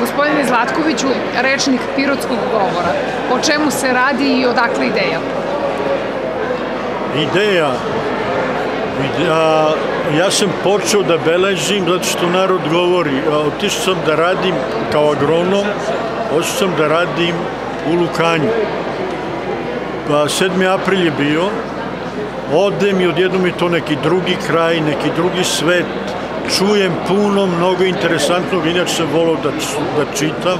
Gospodine Zlatkoviću, rečnik pirotskog govora. O čemu se radi i odakle ideja? Ideja Ja, ja sam počeo da beležim zato što narod govori. Otišao sam da radim kao agronom, otišao sam da radim u Lukanju. Pa 7. april je bio, odem i odjednom je to neki drugi kraj, neki drugi svet, čujem puno, mnogo interesantnog, inače sam volao da, da čitam,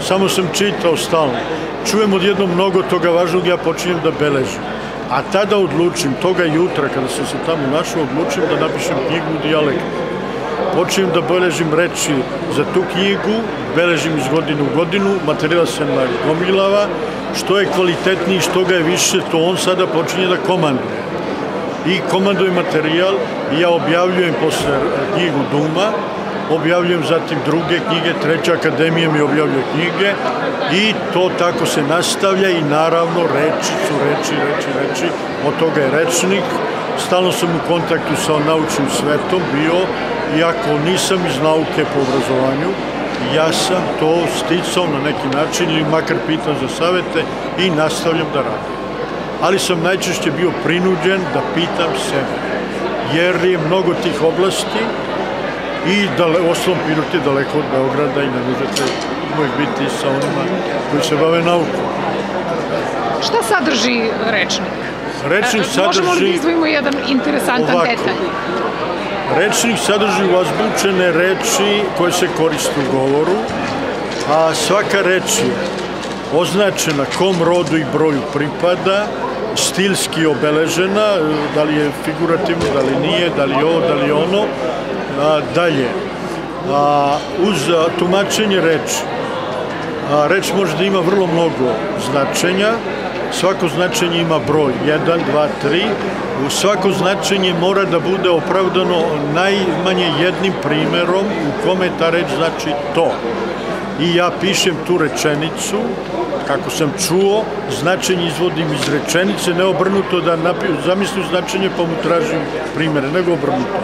samo sam čitao stalno. Čujem odjednom mnogo toga važnog, ja počinjem da beležim. A tada odlučim, toga jutra kada sam se tamo našao, odlučim da napišem knjigu u dijalektu. Počnem da beležim reči za tu knjigu, beležim iz godinu u godinu, materijal se nagomilava, što je kvalitetniji, što ga je više, to on sada počinje da komanduje. I komanduje materijal i ja objavljujem posle knjigu Duma, objavljujem zatim druge knjige, treća akademija mi objavljuje knjige i to tako se nastavlja i naravno reči su reči, reči, reči, od toga je rečnik. Stalno sam u kontaktu sa naučnim svetom bio, iako nisam iz nauke po obrazovanju, ja sam to sticao na neki način ili makar pitan za savete i nastavljam da radim. Ali sam najčešće bio prinuđen da pitam sebe, jer je mnogo tih oblasti i dale, osnovom Pirot je daleko od Beograda i ne možete uvek biti sa onima koji se bave naukom. Šta sadrži rečnik? Rečnik sadrži... Možemo li da izdvojimo jedan interesantan ovako, detalj? Rečnik sadrži uzbučene reči koje se koriste u govoru, a svaka reč je označena kom rodu i broju pripada, stilski obeležena, da li je figurativno, da li nije, da li ovo, da li ono, A, dalje, a, uz a, tumačenje reči, a, reč može da ima vrlo mnogo značenja, svako značenje ima broj. 1, 2, 3, u svako značenje mora da bude opravdano najmanje jednim primerom u kome ta reč znači to. I ja pišem tu rečenicu, kako sam čuo, značenje izvodim iz rečenice, ne obrnuto da zamislim značenje pa mu tražim primere, nego obrnuto.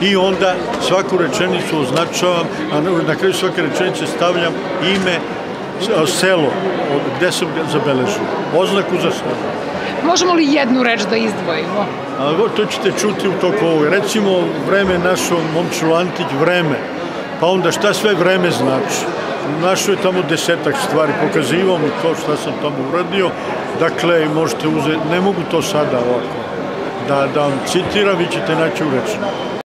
I onda svaku rečenicu označavam, a na kraju svake rečenice stavljam ime selo, gde sam zabeležio, oznaku za selo. Možemo li jednu reč da izdvojimo? A, to ćete čuti u toku ovoga. Recimo, vreme našo momču Antić, vreme. Pa onda šta sve vreme znači? Našao je tamo desetak stvari, pokazivao mi to šta sam tamo uradio, dakle, možete uzeti, ne mogu to sada ovako, da, da vam citiram, vi ćete naći u rečniku.